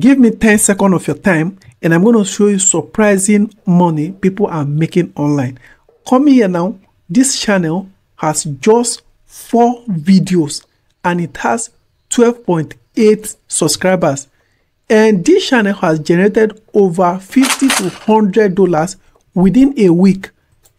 give me 10 seconds of your time and I'm going to show you surprising money people are making online. Come here now. This channel has just four videos and it has 12.8 subscribers. And this channel has generated over 50 to 100 dollars within a week.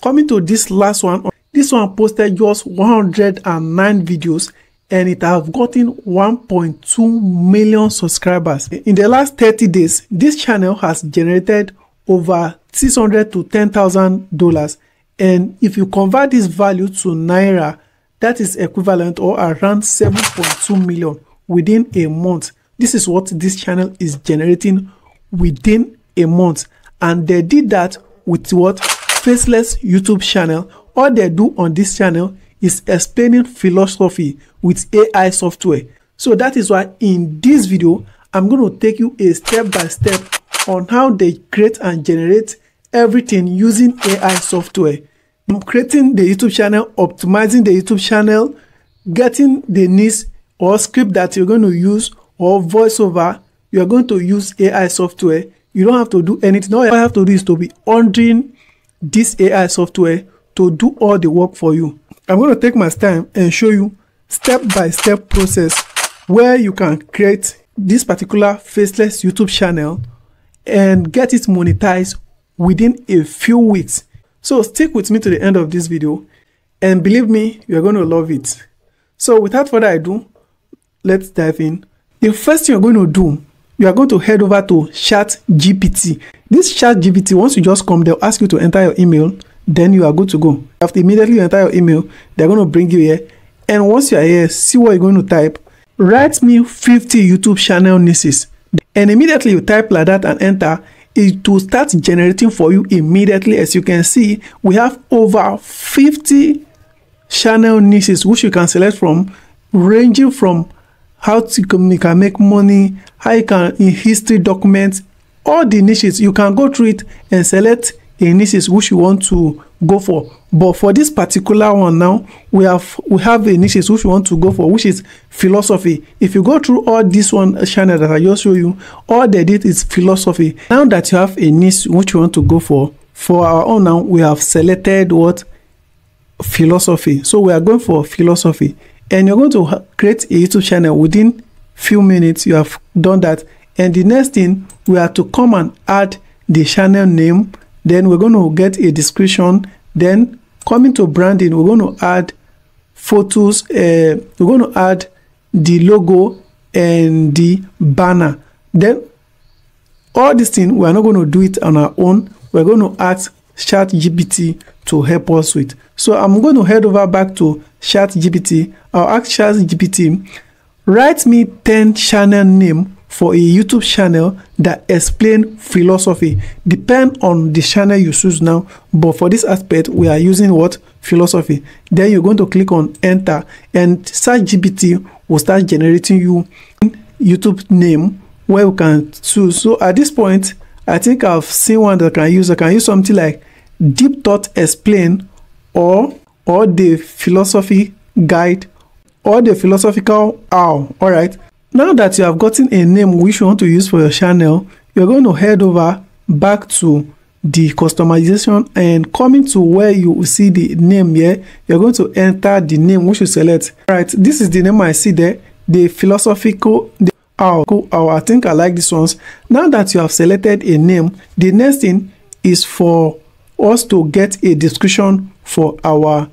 Coming to this last one, this one posted just 109 videos and it have gotten 1.2 million subscribers. In the last 30 days, this channel has generated over 600 to 10,000 dollars. And if you convert this value to naira, that is equivalent or around 7.2 million within a month. This is what this channel is generating within a month. And they did that with what? Faceless YouTube channel. All they do on this channel is explaining philosophy with AI software. So that is why in this video, I'm going to take you a step by step on how they create and generate everything using AI software. I'm creating the YouTube channel, optimizing the YouTube channel, getting the niche or script that you're going to use or voiceover. You're going to use AI software. You don't have to do anything. All you have to do is to be ordering this AI software to do all the work for you. I'm going to take my time and show you step by step process where you can create this particular faceless YouTube channel and get it monetized within a few weeks. So stick with me to the end of this video and believe me, you're going to love it. So without further ado, let's dive in. The first thing you're going to do, you are going to head over to Chat GPT. This Chat GPT, once you just come, they'll ask you to enter your email then you are good to go. After immediately enter your email, they're going to bring you here. And once you are here, see what you're going to type. Write me 50 YouTube channel niches. And immediately you type like that and enter, it will start generating for you immediately. As you can see, we have over 50 channel niches which you can select from, ranging from how to you can make money, how you can in history documents, all the niches. You can go through it and select a niches which you want to go for. But for this particular one now we have we have a niches which we want to go for which is philosophy. If you go through all this one channel that i just show you all they did is philosophy. Now that you have a niche which you want to go for for our own now we have selected what? Philosophy. So we are going for philosophy. And you're going to create a youtube channel within few minutes. You have done that. And the next thing we have to come and add the channel name then we're going to get a description. Then coming to branding we're going to add photos uh, we're going to add the logo and the banner. Then all these things we are not going to do it on our own. We're going to ask chat gpt to help us with. So i'm going to head over back to chat gpt i'll ask chat gpt write me 10 channel name for a YouTube channel that explain philosophy. Depend on the channel you choose now, but for this aspect, we are using what philosophy. Then you're going to click on enter, and ChatGPT will start generating you YouTube name where you can choose. So at this point, I think I've seen one that I can use. I can use something like Deep Thought Explain or or the philosophy guide or the philosophical owl. All right now that you have gotten a name which you want to use for your channel, you're going to head over back to the customization and coming to where you see the name here, you're going to enter the name which you select. Right, this is the name I see there, the philosophical the oh, oh, I think I like this ones. Now that you have selected a name, the next thing is for us to get a description for our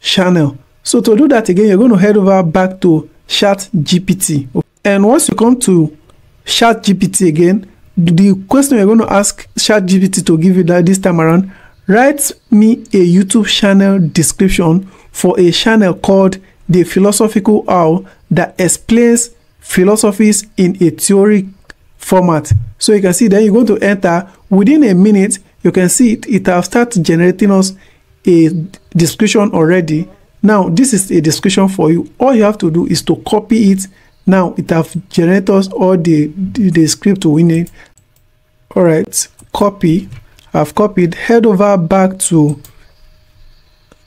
channel. So to do that again, you're going to head over back to chat gpt and once you come to chat gpt again the question you're going to ask chat gpt to give you that this time around write me a youtube channel description for a channel called the philosophical owl that explains philosophies in a theory format. So you can see then you're going to enter. Within a minute you can see it it has started generating us a description already now, this is a description for you. All you have to do is to copy it. Now, it have generated all the, the, the script win it. All right, copy. I've copied. Head over back to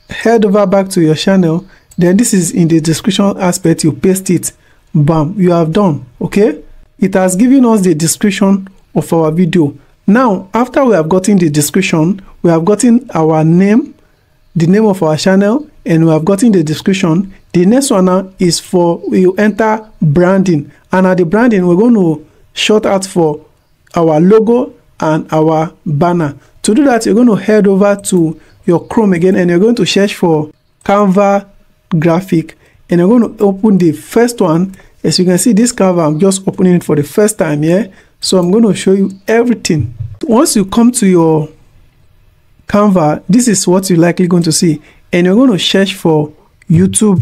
head over back to your channel. Then this is in the description aspect. You paste it. Bam, you have done. Okay. it has given us the description of our video now after we have gotten the description we have gotten our name the name of our channel and we have gotten the description. The next one now is for we enter branding. And at the branding we're going to short out for our logo and our banner. To do that you're going to head over to your chrome again and you're going to search for canva graphic. And you're going to open the first one. As you can see this canva i'm just opening it for the first time here so i'm going to show you everything. Once you come to your canva this is what you're likely going to see. And you're going to search for youtube.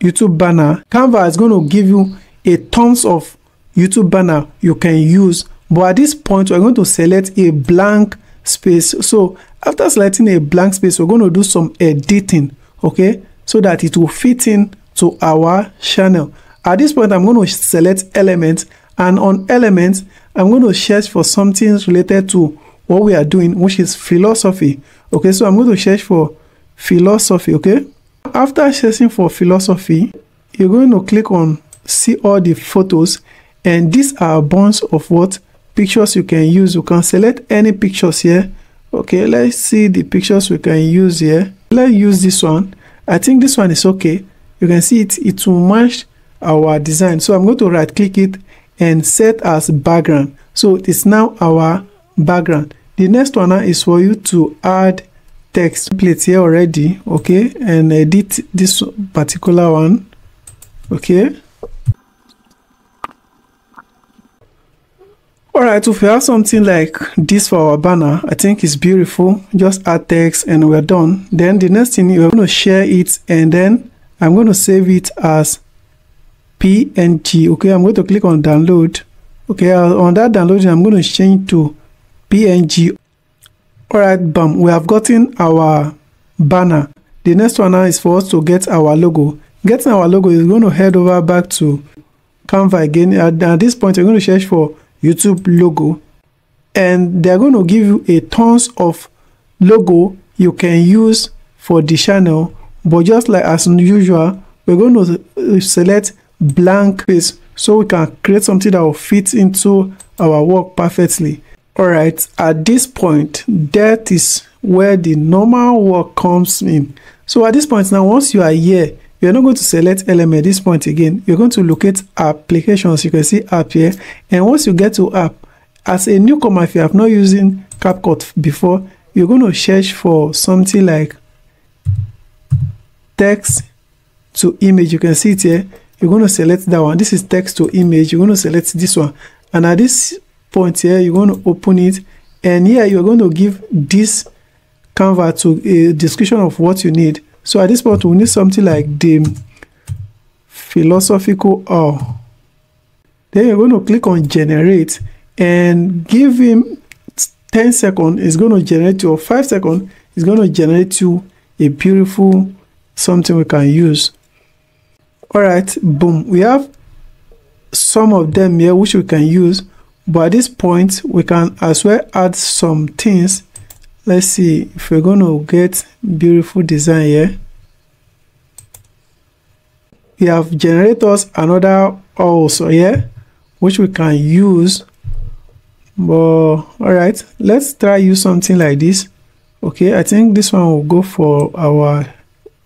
Youtube banner. Canva is going to give you a tons of youtube banner you can use. But at this point we're going to select a blank space. So after selecting a blank space we're going to do some editing okay? So that it will fit in to our channel. At this point i'm going to select elements and on elements i'm going to search for something related to what we are doing which is philosophy. Okay so i'm going to search for philosophy okay? After searching for philosophy you're going to click on see all the photos and these are a bunch of what pictures you can use. You can select any pictures here. Okay let's see the pictures we can use here. Let's use this one. I think this one is okay. You can see it it will match our design. So i'm going to right click it and set as background. So it is now our background. The next one is for you to add text plate here already okay? And edit this particular one okay? All right if we have something like this for our banner i think it's beautiful. Just add text and we're done. Then the next thing you're going to share it and then i'm going to save it as png okay i'm going to click on download. Okay uh, on that downloading i'm going to change to png all right bam we have gotten our banner. The next one now is for us to get our logo. Getting our logo is going to head over back to canva again. At, at this point you're going to search for youtube logo. And they're going to give you a tons of logo you can use for the channel. But just like as usual we're going to uh, select blank space so we can create something that will fit into our work perfectly. All right at this point that is where the normal work comes in. So at this point now once you are here you're not going to select element at this point again. You're going to locate applications. You can see app here. And once you get to app as a newcomer if you have not using CapCut before you're going to search for something like text to image. You can see it here you're going to select that one. This is text to image. You're going to select this one. And at this point here you're going to open it. And here you're going to give this canva to a description of what you need. So at this point we need something like the philosophical or then you're going to click on generate. And give him 10 seconds it's going to generate you. Or 5 seconds it's going to generate you a beautiful something we can use all right boom. We have some of them here which we can use but at this point we can as well add some things. Let's see if we're going to get beautiful design here. We have generators another also here which we can use but all right let's try use something like this. Okay i think this one will go for our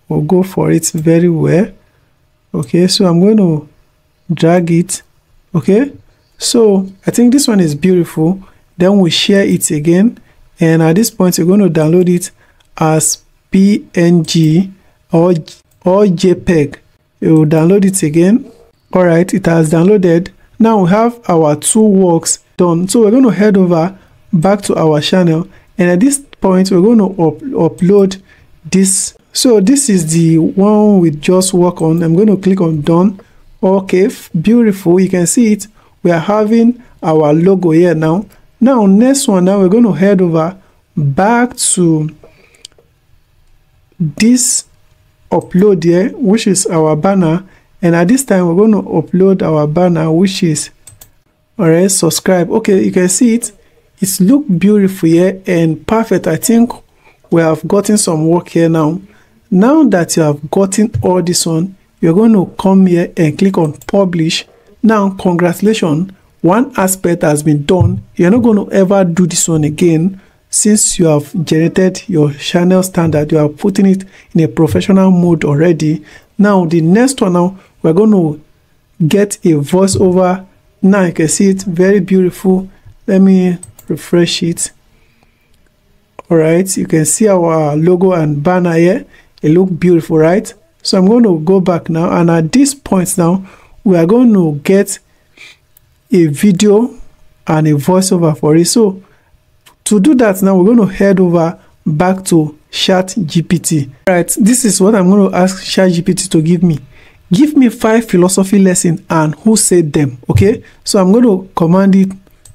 will go for it very well okay so i'm going to drag it okay? So i think this one is beautiful. Then we share it again. And at this point you're going to download it as png or or jpeg. You download it again. All right it has downloaded. Now we have our two works done. So we're going to head over back to our channel. And at this point we're going to up upload this so this is the one we just work on. I'm going to click on done. Okay beautiful. You can see it. We are having our logo here now. Now next one now we're going to head over back to this upload here which is our banner. And at this time we're going to upload our banner which is all right subscribe. Okay you can see it. It's look beautiful here and perfect. I think we have gotten some work here now now that you have gotten all this one you're going to come here and click on publish. Now congratulations. One aspect has been done. You're not going to ever do this one again since you have generated your channel standard. You are putting it in a professional mode already. Now the next one now we're going to get a voiceover. Now you can see it. Very beautiful. Let me refresh it. All right you can see our logo and banner here it look beautiful right? So i'm going to go back now and at this point now we are going to get a video and a voiceover for it. So to do that now we're going to head over back to chat gpt right this is what i'm going to ask chat gpt to give me. Give me five philosophy lessons and who said them okay? So i'm going to command it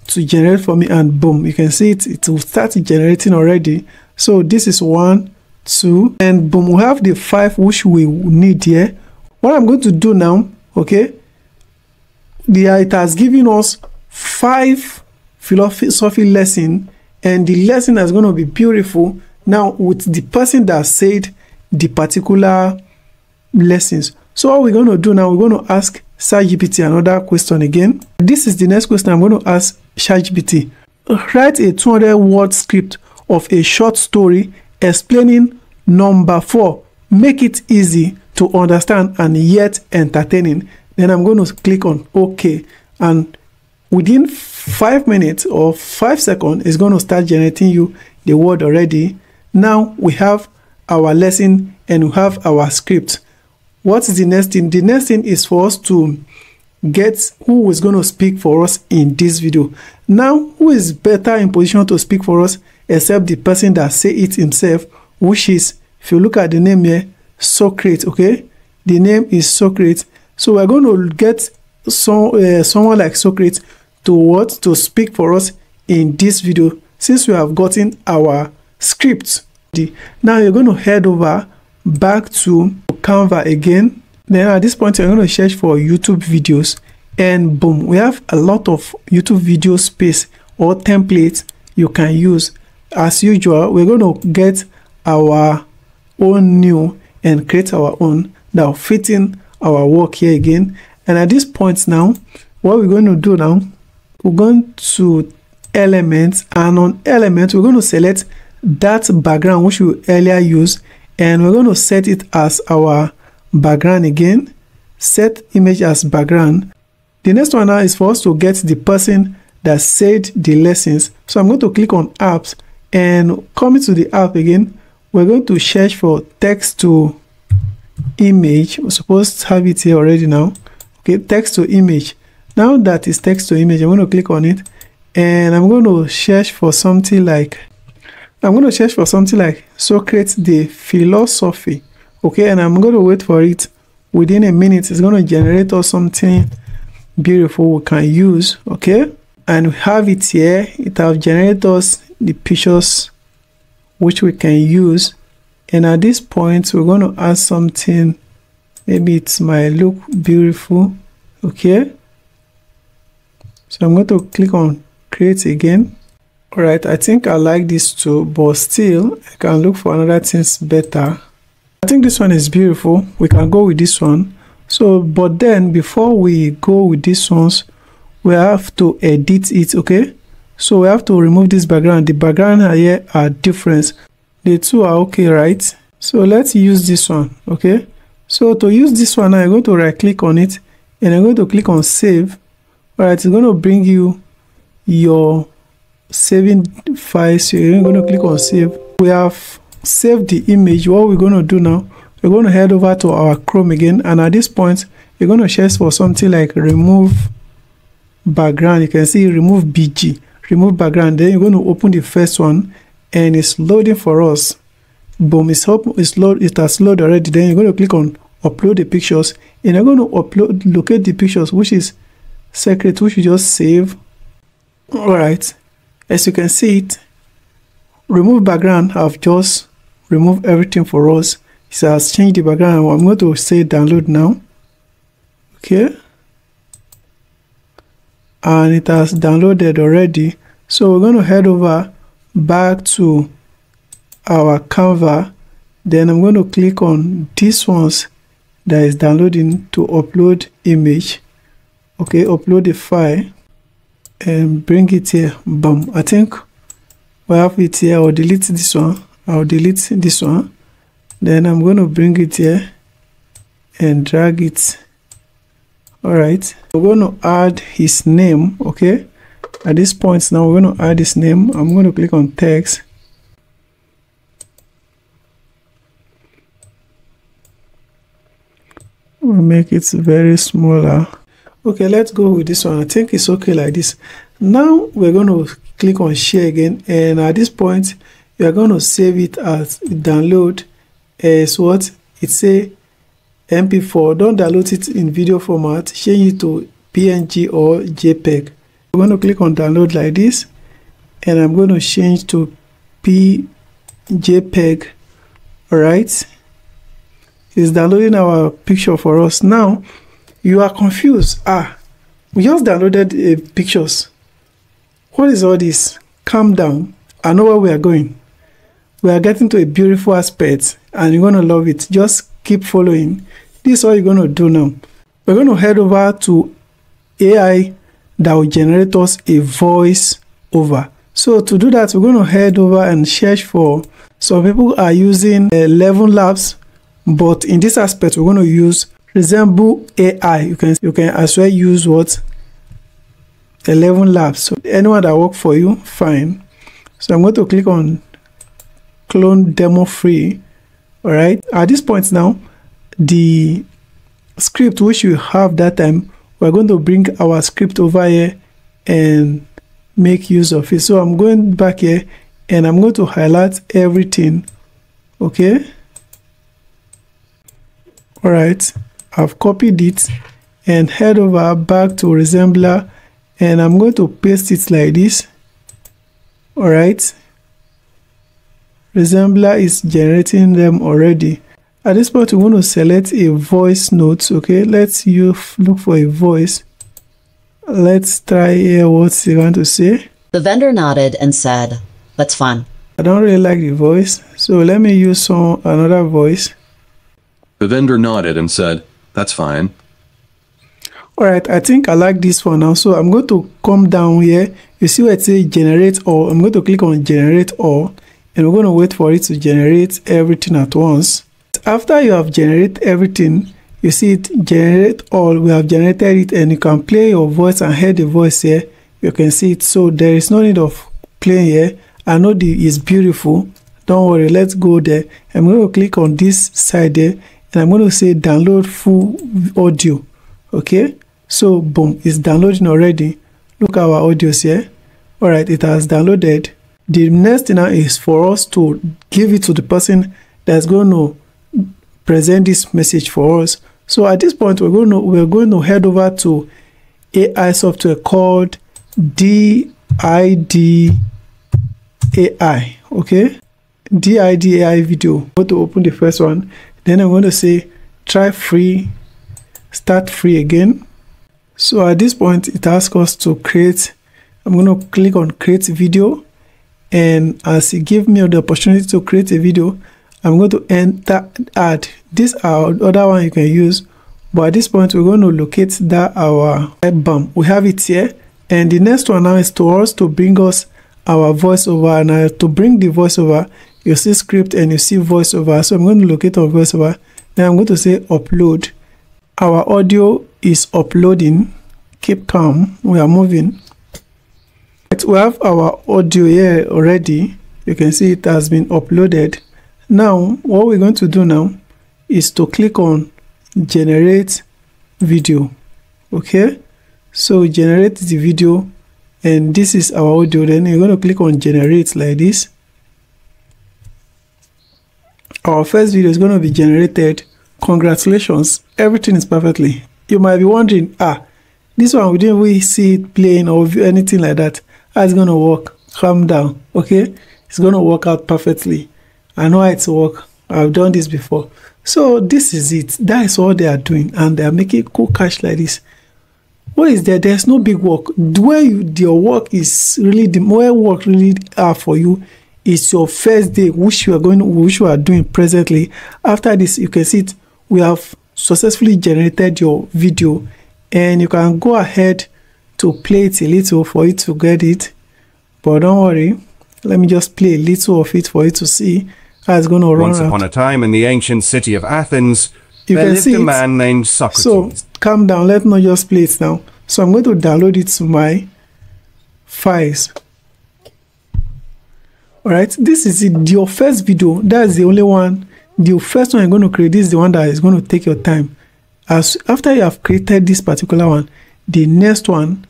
to generate for me and boom you can see it it will start generating already. So this is one two and boom we have the five which we need here. What i'm going to do now okay the it has given us five philosophy lesson and the lesson is going to be beautiful. Now with the person that said the particular lessons. So what we're going to do now we're going to ask ChatGPT another question again. This is the next question i'm going to ask ChatGPT. Write a 200 word script of a short story explaining number four. Make it easy to understand and yet entertaining. Then I'm going to click on OK. And within five minutes or five seconds, it's going to start generating you the word already. Now we have our lesson and we have our script. What is the next thing? The next thing is for us to get who is going to speak for us in this video. Now, who is better in position to speak for us except the person that say it himself, which is, if you look at the name here, Socrates, okay? The name is Socrates. So we're going to get some, uh, someone like Socrates to what? To speak for us in this video since we have gotten our script. Now you're going to head over back to Canva again then at this point, you're going to search for YouTube videos and boom, we have a lot of YouTube video space or templates you can use. As usual, we're going to get our own new and create our own now fitting our work here again. And at this point now, what we're going to do now, we're going to elements and on element we're going to select that background which we earlier used and we're going to set it as our background again set image as background. The next one now is for us to get the person that said the lessons. So i'm going to click on apps and coming to the app again we're going to search for text to image. We're supposed to have it here already now. Okay text to image. Now that is text to image i'm going to click on it and i'm going to search for something like i'm going to search for something like socrates the philosophy okay and i'm going to wait for it. Within a minute it's going to generate us something beautiful we can use okay? And we have it here. It have generated us the pictures which we can use. And at this point we're going to add something. Maybe it might look beautiful okay? So i'm going to click on create again. All right i think i like this too but still i can look for another things better I think this one is beautiful. We can go with this one. So, but then before we go with these ones, we have to edit it, okay? So we have to remove this background. The background here are different. The two are okay, right? So let's use this one, okay? So to use this one, I'm going to right click on it and I'm going to click on save. All right, it's going to bring you your saving files. So you're going to click on save. We have save the image what we're going to do now? We're going to head over to our chrome again and at this point you're going to search for something like remove background. You can see remove bg remove background. Then you're going to open the first one and it's loading for us. Boom it's up it's load it has loaded already. Then you're going to click on upload the pictures and you're going to upload locate the pictures which is secret which you just save. All right. As you can see it remove background i've just remove everything for us. It has changed the background. I'm going to say download now. Okay. And it has downloaded already. So we're going to head over back to our canva. Then I'm going to click on this ones that is downloading to upload image. Okay upload the file and bring it here. Boom. I think we have it here I'll delete this one I'll delete this one. Then I'm going to bring it here and drag it. All right we're going to add his name okay? At this point now we're going to add his name. I'm going to click on text. We'll make it very smaller. Okay let's go with this one. I think it's okay like this. Now we're going to click on share again. And at this point you are going to save it as download as what? It say mp4 don't download it in video format. Change it to png or jpeg. I'm going to click on download like this and i'm going to change to pjpeg all right it's downloading our picture for us. Now you are confused. Ah we just downloaded uh, pictures. What is all this? Calm down. I know where we are going we are getting to a beautiful aspect and you're going to love it just keep following. This is what you're going to do now. We're going to head over to AI that will generate us a voice over. So to do that, we're going to head over and search for some people are using 11 labs, but in this aspect, we're going to use resemble AI. You can you can as well use what 11 labs. So anyone that work for you, fine. So I'm going to click on clone demo free all right at this point now the script which we have that time we're going to bring our script over here and make use of it. So i'm going back here and i'm going to highlight everything okay? All right i've copied it and head over back to resembler and i'm going to paste it like this all right Resembler is generating them already. At this point, we want to select a voice note. Okay, let's you look for a voice. Let's try hear what you want to say. The vendor nodded and said, That's fun. I don't really like the voice, so let me use some another voice. The vendor nodded and said, That's fine. Alright, I think I like this one now. So I'm going to come down here. You see where it says generate all. I'm going to click on generate all and we're going to wait for it to generate everything at once. After you have generated everything, you see it generate all, we have generated it and you can play your voice and hear the voice here. You can see it. So there is no need of playing here. I know the is beautiful. Don't worry, let's go there. I'm going to click on this side there and I'm going to say download full audio. Okay, so boom, it's downloading already. Look at our audios here. Alright, it has downloaded the next thing now is for us to give it to the person that's going to present this message for us. So at this point, we're going to we're going to head over to AI software called D-ID AI. Okay, D-ID AI video. I'm going to open the first one. Then I'm going to say try free, start free again. So at this point, it asks us to create. I'm going to click on create video and as it gave me the opportunity to create a video i'm going to enter add this other one you can use but at this point we're going to locate that our bam we have it here. And the next one now is to us to bring us our voiceover. And to bring the voiceover you see script and you see voiceover. So i'm going to locate our voiceover. Then i'm going to say upload. Our audio is uploading. Keep calm. We are moving we have our audio here already. You can see it has been uploaded. Now what we're going to do now is to click on generate video okay? So generate the video and this is our audio. Then you're going to click on generate like this. Our first video is going to be generated. Congratulations everything is perfectly. You might be wondering ah this one we didn't really see it playing or anything like that how it's to work? Calm down okay? It's to work out perfectly. I know how it's work. I've done this before. So this is it. That is all they are doing and they are making cool cash like this. What is there? There's no big work. Way you, your work is really the more work really are for you it's your first day which you are going which you are doing presently. After this you can see it. We have successfully generated your video and you can go ahead to play it a little for you to get it but don't worry let me just play a little of it for you to see how it's going to run Once out. upon a time in the ancient city of Athens, You there can lived see a it. man named Socrates. So calm down. Let me not just play it now. So I'm going to download it to my files. All right. This is it, your first video. That's the only one. The first one you're going to create is the one that is going to take your time. As after you have created this particular one, the next one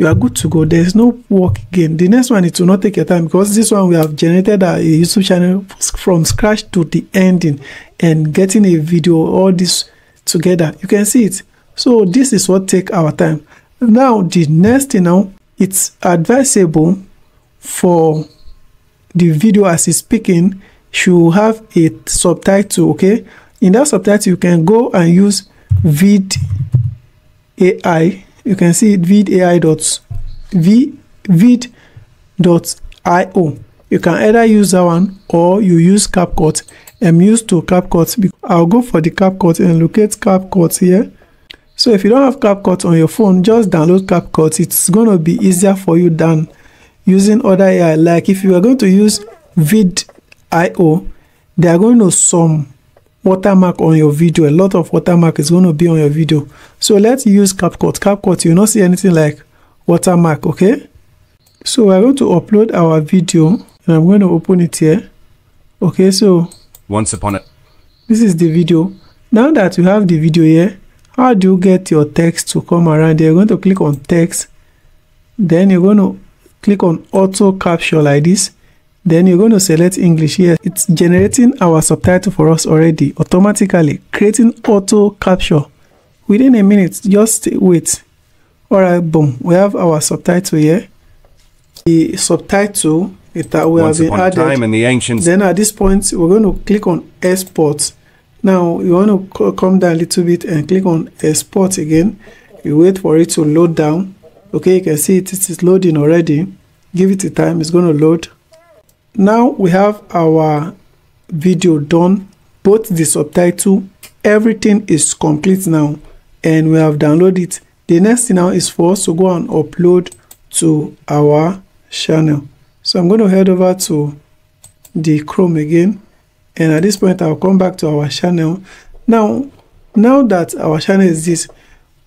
you are good to go. There's no work again. The next one it will not take your time because this one we have generated a YouTube channel from scratch to the ending and getting a video all this together. You can see it. So this is what take our time. Now the next thing now it's advisable for the video as it's speaking should have a subtitle okay in that subtitle you can go and use vid ai you can see it vid ai dot v vid dot io you can either use that one or you use CapCut. I'm used to CapCut i'll go for the CapCut and locate CapCut here. So if you don't have CapCut on your phone just download CapCut. It's going to be easier for you than using other AI. Like if you are going to use vid.io, they are going to some watermark on your video. A lot of watermark is going to be on your video. So let's use CapCut. CapCut, you will not see anything like watermark, okay? So we're going to upload our video and I'm going to open it here. Okay, so Once upon a this is the video. Now that you have the video here, how do you get your text to come around? You're going to click on text. Then you're going to click on auto capture like this. Then you're going to select English here. It's generating our subtitle for us already automatically, creating auto capture within a minute. Just wait. All right, boom. We have our subtitle here. The subtitle it, uh, we once have been added. time in the ancient Then at this point, we're going to click on export. Now you want to co- come down a little bit and click on export again. You wait for it to load down. Okay, you can see it, it is loading already. Give it a time, it's going to load. Now we have our video done, both the subtitle, everything is complete now, and we have downloaded it. The next thing now is for us to go and upload to our channel. So I'm going to head over to the Chrome again, and at this point I'll come back to our channel. Now, now that our channel is this,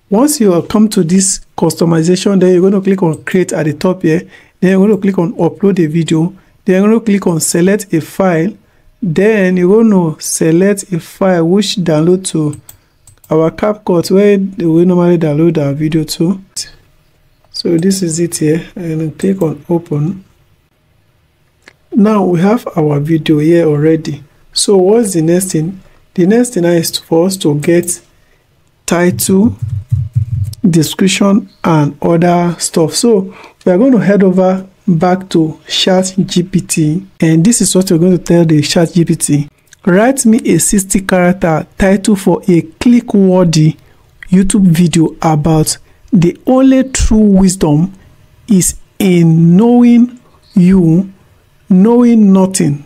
once you come to this customization, then you're going to click on create at the top here. Then you're going to click on upload a video. Then to click on select a file. Then you're going to select a file which download to our CapCut where we normally download our video to. So this is it here. And click on open. Now we have our video here already. So what's the next thing? The next thing is for us to get title description and other stuff so we are going to head over back to chat gpt and this is what we're going to tell the chat gpt write me a 60 character title for a click worthy youtube video about the only true wisdom is in knowing you knowing nothing.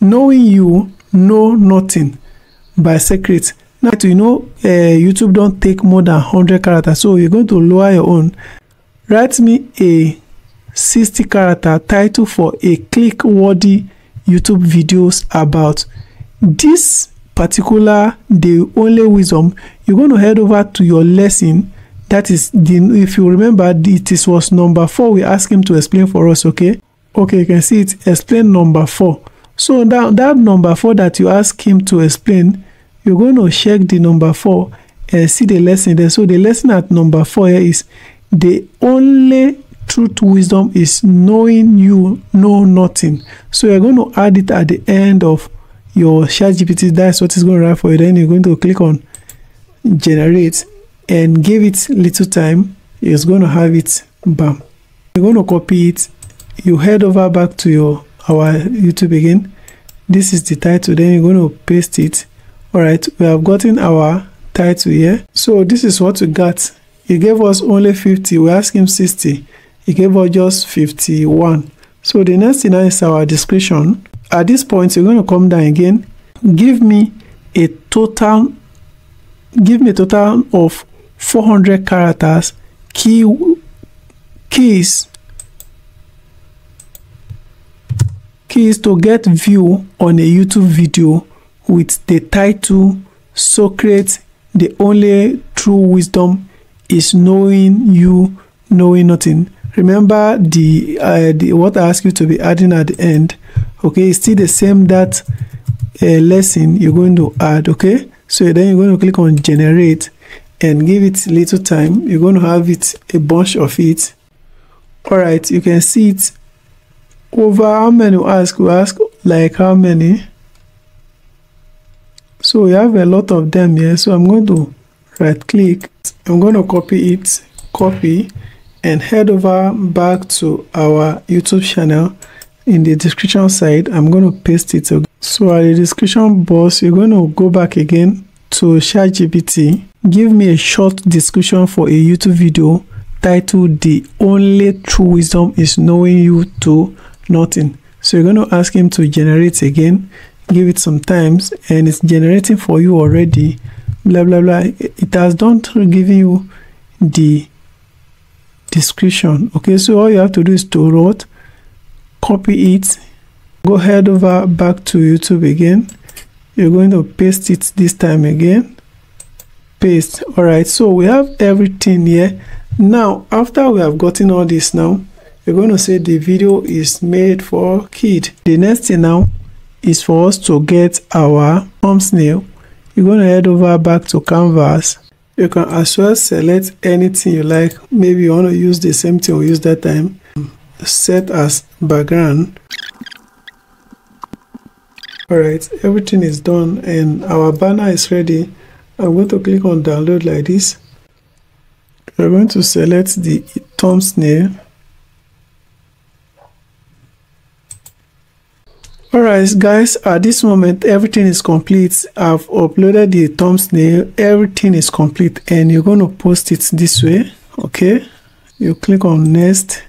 Knowing you know nothing. By secret. Now you know uh, youtube don take more than 100 characters so you're going to lower your own. Write me a 60 character title for a click worthy youtube videos about this particular the only wisdom. You're going to head over to your lesson. That is the if you remember it is was number four. We asked him to explain for us okay? Okay you can see it. Explain number four. So that that number four that you ask him to explain you're going to check the number four and see the lesson there. So the lesson at number four is the only truth wisdom is knowing you know nothing. So you're going to add it at the end of your chat gpt that's what it's going to write for you. Then you're going to click on generate and give it little time. It's going to have it bam. You're going to copy it. You head over back to your our youtube again. This is the title. Then you're going to paste it. All right we have gotten our title here. So this is what we got. He gave us only 50 we asked him 60 he gave us just 51 so the next thing is our description at this point you're going to come down again. Give me a total give me a total of 400 characters key keys keys to get view on a youtube video with the title socrates the only true wisdom is knowing you knowing nothing remember the uh, the what i ask you to be adding at the end okay? It's still the same that uh, lesson you're going to add okay? So then you're going to click on generate and give it little time. You're going to have it a bunch of it. All right you can see it over how many we ask we ask like how many? So we have a lot of them here. So i'm going to right click. I'm going to copy it copy and head over back to our youtube channel. In the description side i'm going to paste it. So at the description box you're going to go back again to ChatGPT. Give me a short description for a youtube video titled the only true wisdom is knowing you to nothing. So you're going to ask him to generate again. Give it some times and it's generating for you already. Blah blah blah. It has done giving you the description okay so all you have to do is to write copy it go head over back to youtube again. You're going to paste it this time again. Paste. All right so we have everything here. Now after we have gotten all this now we're going to say the video is made for kid. The next thing now is for us to get our thumbnail. You're going to head over back to canvas you can as well select anything you like. Maybe you want to use the same thing we use that time. Set as background. All right everything is done and our banner is ready. I'm going to click on download like this. We're going to select the thumbnail Alright guys, at this moment everything is complete. I've uploaded the thumbnail, everything is complete and you're going to post it this way, okay? You click on next,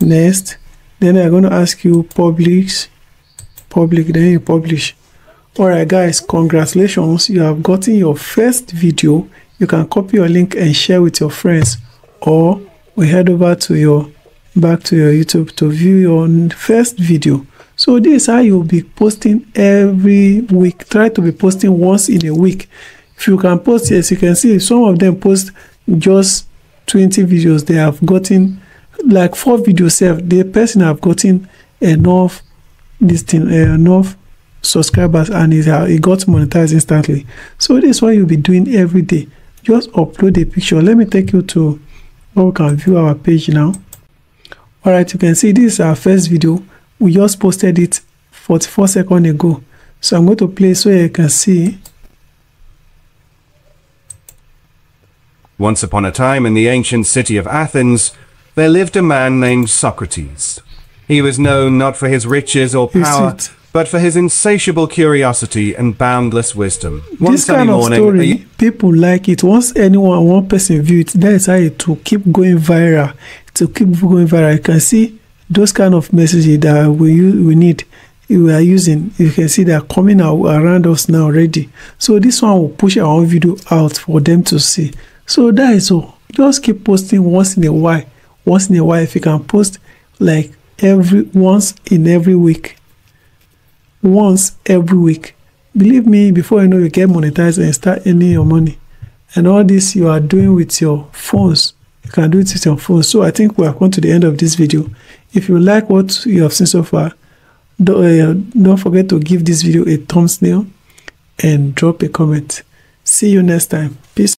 next, then I'm going to ask you publish, public, then you publish. Alright guys, congratulations, you have gotten your first video. You can copy your link and share with your friends or we head over to your, back to your YouTube to view your first video. So this is how you'll be posting every week. Try to be posting once in a week. If you can post, yes, you can see some of them post just 20 videos. They have gotten like four videos. The person have gotten enough this thing, enough subscribers and it, uh, it got monetized instantly. So this is what you'll be doing every day. Just upload a picture. Let me take you to where we can view our page now. Alright, you can see this is our first video we just posted it 44 seconds ago. So i'm going to play so you can see. Once upon a time in the ancient city of Athens, there lived a man named Socrates. He was known not for his riches or power, but for his insatiable curiosity and boundless wisdom. One this kind of morning, story people like it. Once anyone one person view it that is how it to keep going viral. To keep going viral. You can see those kind of messages that we we need we are using you can see they are coming out around us now already. So this one will push our own video out for them to see. So that is all. Just keep posting once in a while once in a while. If you can post like every once in every week once every week. Believe me before you know you get monetized and start earning your money. And all this you are doing with your phones. You can do it with your phone. So i think we have come to the end of this video if you like what you have seen so far don't, uh, don't forget to give this video a thumbs nail and drop a comment. See you next time